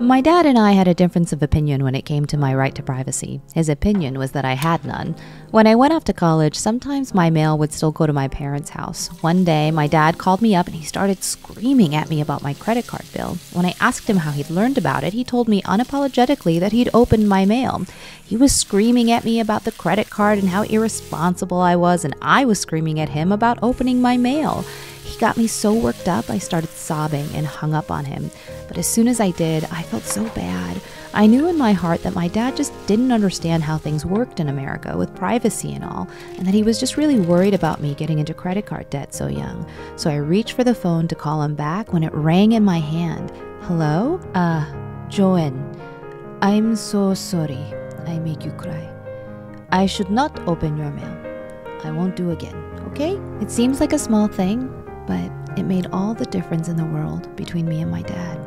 My dad and I had a difference of opinion when it came to my right to privacy. His opinion was that I had none. When I went off to college, sometimes my mail would still go to my parents' house. One day, my dad called me up and he started screaming at me about my credit card bill. When I asked him how he'd learned about it, he told me unapologetically that he'd opened my mail. He was screaming at me about the credit card and how irresponsible I was, and I was screaming at him about opening my mail. He got me so worked up, I started sobbing and hung up on him. But as soon as I did, I felt so bad. I knew in my heart that my dad just didn't understand how things worked in America with privacy and all, and that he was just really worried about me getting into credit card debt so young. So I reached for the phone to call him back when it rang in my hand. Hello? Uh, Joanne. I'm so sorry. I make you cry. I should not open your mail. I won't do again, okay? It seems like a small thing, but it made all the difference in the world between me and my dad.